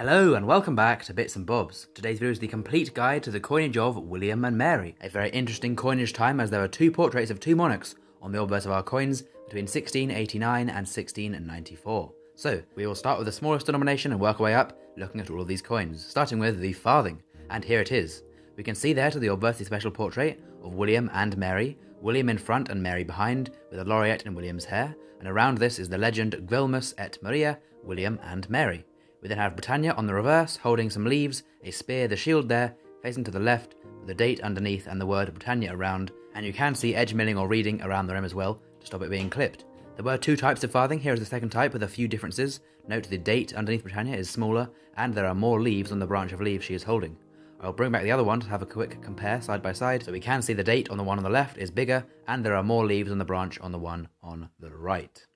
Hello and welcome back to Bits and Bobs. Today's video is the complete guide to the coinage of William and Mary. A very interesting coinage time as there are two portraits of two monarchs on the obverse of our coins between 1689 and 1694. So, we will start with the smallest denomination and work our way up, looking at all of these coins, starting with the farthing. And here it is. We can see there to the obverse the special portrait of William and Mary, William in front and Mary behind, with a laureate in William's hair, and around this is the legend Gulielmus et Maria, William and Mary. We then have Britannia on the reverse, holding some leaves, a spear, the shield there, facing to the left, with the date underneath and the word Britannia around, and you can see edge milling or reading around the rim as well, to stop it being clipped. There were two types of farthing, here is the second type with a few differences. Note the date underneath Britannia is smaller, and there are more leaves on the branch of leaves she is holding. I'll bring back the other one to have a quick compare side by side, so we can see the date on the one on the left is bigger, and there are more leaves on the branch on the one on the right.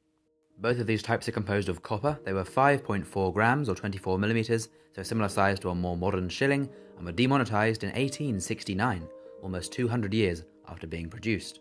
Both of these types are composed of copper. They were 5.4 grams or 24 millimeters, so similar size to a more modern shilling, and were demonetized in 1869, almost 200 years after being produced.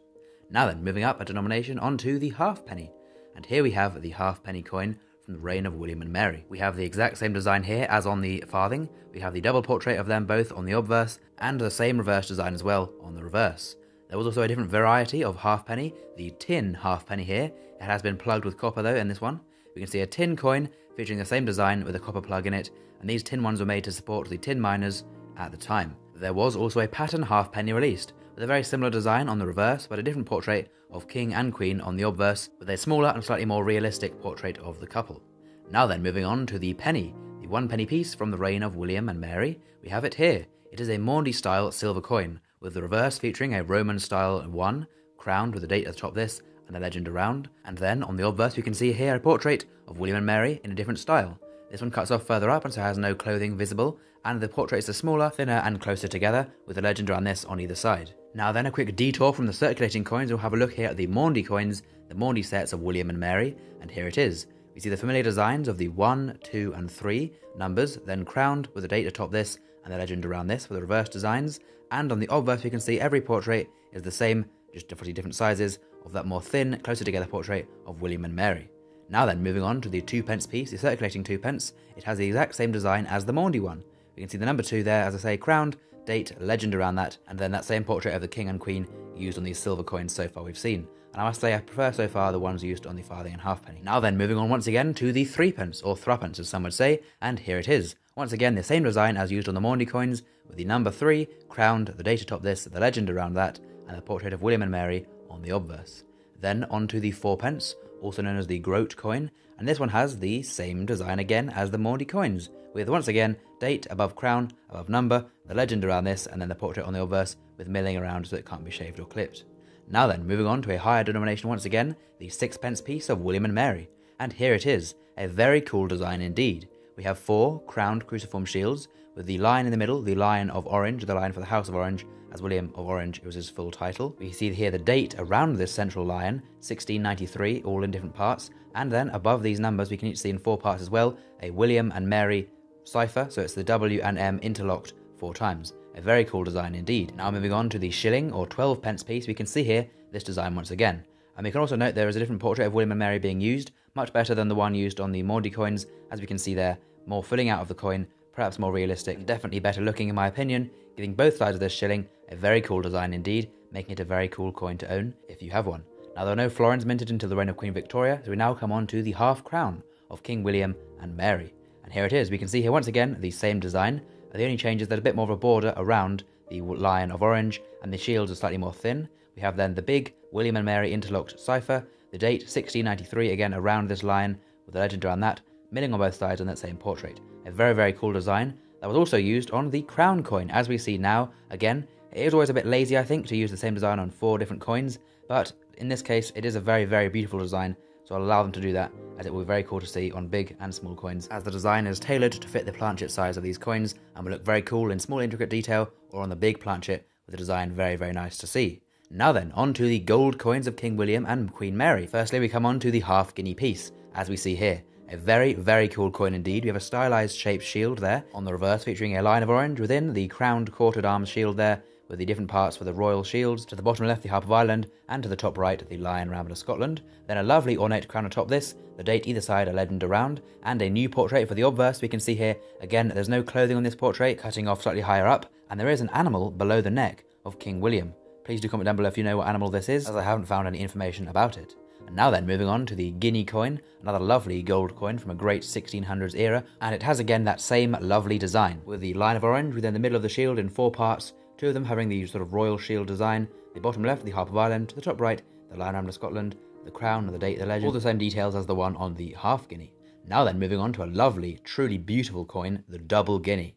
Now then, moving up a denomination onto the halfpenny. And here we have the halfpenny coin from the reign of William and Mary. We have the exact same design here as on the farthing. We have the double portrait of them both on the obverse, and the same reverse design as well on the reverse. There was also a different variety of halfpenny, the tin halfpenny here. It has been plugged with copper though in this one. We can see a tin coin featuring the same design with a copper plug in it, and these tin ones were made to support the tin miners at the time. There was also a pattern halfpenny released, with a very similar design on the reverse, but a different portrait of King and Queen on the obverse, with a smaller and slightly more realistic portrait of the couple. Now then, moving on to the penny, the one penny piece from the reign of William and Mary. We have it here. It is a Maundy style silver coin, with the reverse featuring a Roman style 1, crowned with a date at the top this, and a legend around. And then on the obverse, we can see here a portrait of William and Mary in a different style. This one cuts off further up and so has no clothing visible, and the portraits are smaller, thinner, and closer together, with a legend around this on either side. Now then, a quick detour from the circulating coins, we'll have a look here at the Maundy coins, the Maundy sets of William and Mary, and here it is. We see the familiar designs of the 1, 2, and 3 numbers, then crowned with a date atop this, and the legend around this for the reverse designs, and on the obverse we can see every portrait is the same, just differently different sizes, of that more thin, closer together portrait of William and Mary. Now then, moving on to the twopence piece, the circulating twopence, it has the exact same design as the Maundy one. We can see the number two there, as I say, crowned, date, legend around that, and then that same portrait of the king and queen used on these silver coins so far we've seen. And I must say I prefer so far the ones used on the farthing and halfpenny. Now then, moving on once again to the threepence, or threepence as some would say, and here it is. Once again, the same design as used on the Maundy coins, with the number 3 crowned, the date atop this, the legend around that, and the portrait of William and Mary on the obverse. Then on to the fourpence, also known as the Groat coin, and this one has the same design again as the Maundy coins, with once again date above crown, above number, the legend around this, and then the portrait on the obverse with milling around so it can't be shaved or clipped. Now then, moving on to a higher denomination once again, the sixpence piece of William and Mary. And here it is, a very cool design indeed. We have four crowned cruciform shields, with the lion in the middle, the Lion of Orange, the lion for the House of Orange, as William of Orange it was his full title. We see here the date around this central lion, 1693, all in different parts, and then above these numbers we can each see in four parts as well, a William and Mary cipher, so it's the W and M interlocked four times. A very cool design indeed. Now moving on to the shilling or 12 pence piece, we can see here this design once again. And we can also note there is a different portrait of William and Mary being used, much better than the one used on the Maundy coins, as we can see there, more filling out of the coin, perhaps more realistic, definitely better looking in my opinion, giving both sides of this shilling a very cool design indeed, making it a very cool coin to own if you have one. Now there are no florins minted until the reign of Queen Victoria, so we now come on to the half crown of King William and Mary. And here it is, we can see here once again the same design, the only change is that a bit more of a border around the Lion of Orange, and the shields are slightly more thin. We have then the big William and Mary interlocked cipher, the date 1693 again around this lion, with a legend around that, milling on both sides on that same portrait. A very, very cool design that was also used on the crown coin, as we see now. Again, it is always a bit lazy, I think, to use the same design on four different coins, but in this case, it is a very, very beautiful design, so I'll allow them to do that, as it will be very cool to see on big and small coins, as the design is tailored to fit the planchet size of these coins, and will look very cool in small intricate detail, or on the big planchet, with the design very, very nice to see. Now then, on to the gold coins of King William and Queen Mary. Firstly, we come on to the half guinea piece, as we see here. A very, very cool coin indeed. We have a stylized shaped shield there on the reverse featuring a Lion of Orange within the crowned quartered arms shield there with the different parts for the royal shields, to the bottom left the Harp of Ireland, and to the top right the Lion Rampant of Scotland. Then a lovely ornate crown atop this, the date either side a legend around, and a new portrait for the obverse we can see here. Again, there's no clothing on this portrait, cutting off slightly higher up, and there is an animal below the neck of King William. Please do comment down below if you know what animal this is, as I haven't found any information about it. And now then, moving on to the guinea coin, another lovely gold coin from a great 1600s era, and it has again that same lovely design, with the Lion of Orange within the middle of the shield in four parts, two of them having the sort of royal shield design, the bottom left the Harp of Ireland, to the top right the Lion Rampant of Scotland, the crown and the date, the legend, all the same details as the one on the half guinea. Now then, moving on to a lovely, truly beautiful coin, the double guinea.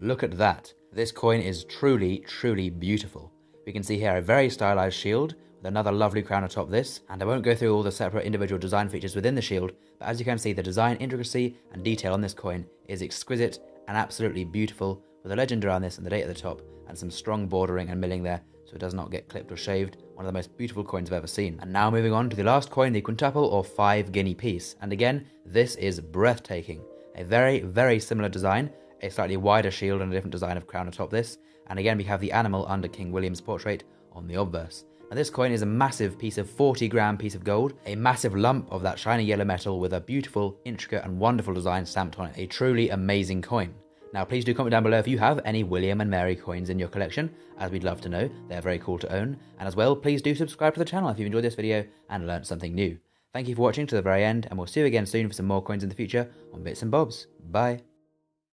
Look at that. This coin is truly, truly beautiful. We can see here a very stylized shield with another lovely crown atop this, and I won't go through all the separate individual design features within the shield, but as you can see the design intricacy and detail on this coin is exquisite and absolutely beautiful, with a legend around this and the date at the top, and some strong bordering and milling there so it does not get clipped or shaved, one of the most beautiful coins I've ever seen. And now moving on to the last coin, the quintuple or five guinea piece, and again, this is breathtaking. A very, very similar design, a slightly wider shield and a different design of crown atop this, and again we have the animal under King William's portrait on the obverse. Now this coin is a massive piece of 40 gram piece of gold, a massive lump of that shiny yellow metal with a beautiful, intricate and wonderful design stamped on it. A truly amazing coin. Now please do comment down below if you have any William and Mary coins in your collection, as we'd love to know, they're very cool to own. And as well, please do subscribe to the channel if you've enjoyed this video and learned something new. Thank you for watching to the very end, and we'll see you again soon for some more coins in the future on Bits and Bobs. Bye.